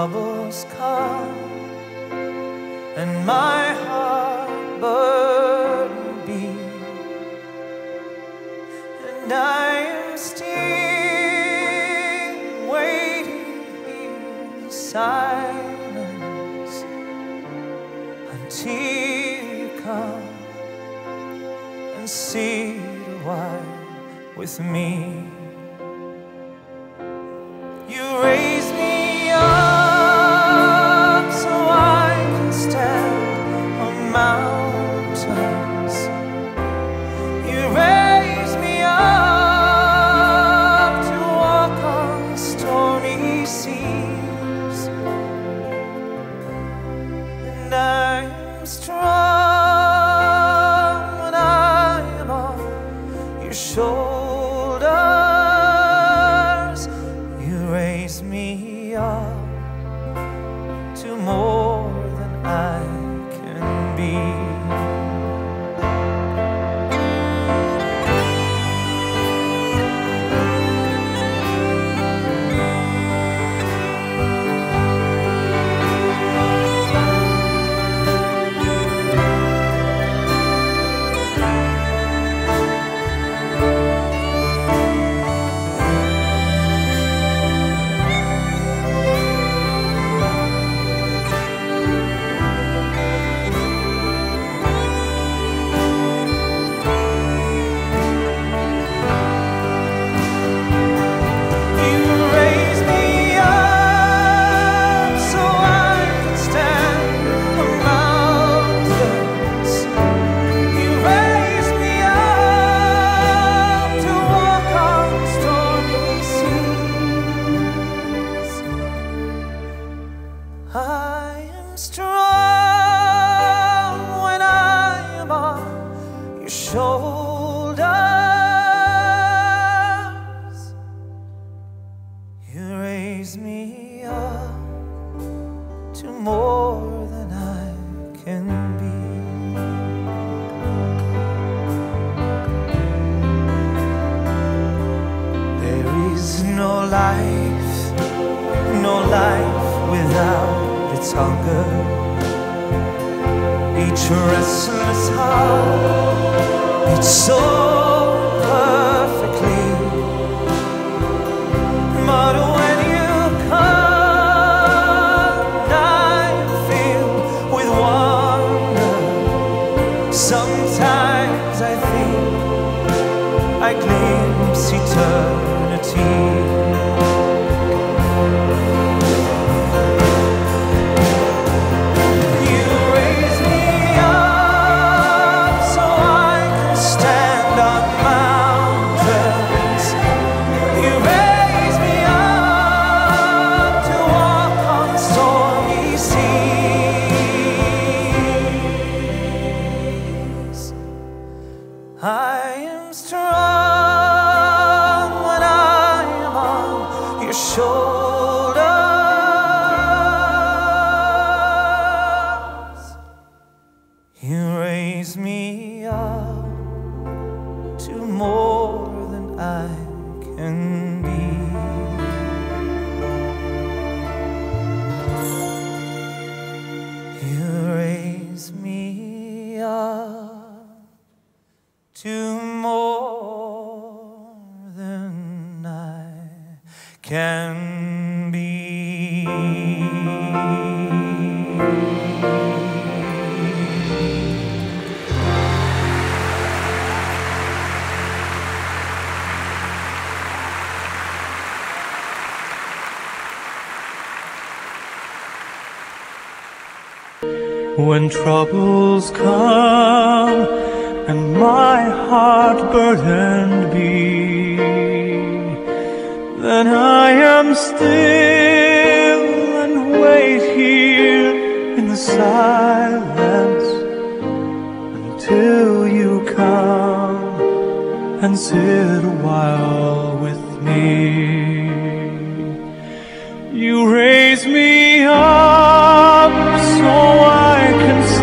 troubles come and my heart burden be, and I am still waiting in silence until you come and sit a while with me. Shoulders. You raise me heart so perfectly. But when you come, I'm filled with wonder. Sometimes I think I glimpse eternity. When troubles come and my heart burdened be, then I am still and wait here in the silence until you come and sit a while with me. You raise me up